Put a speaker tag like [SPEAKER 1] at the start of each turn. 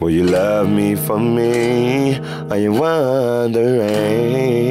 [SPEAKER 1] Will you love me for me? Are you wondering?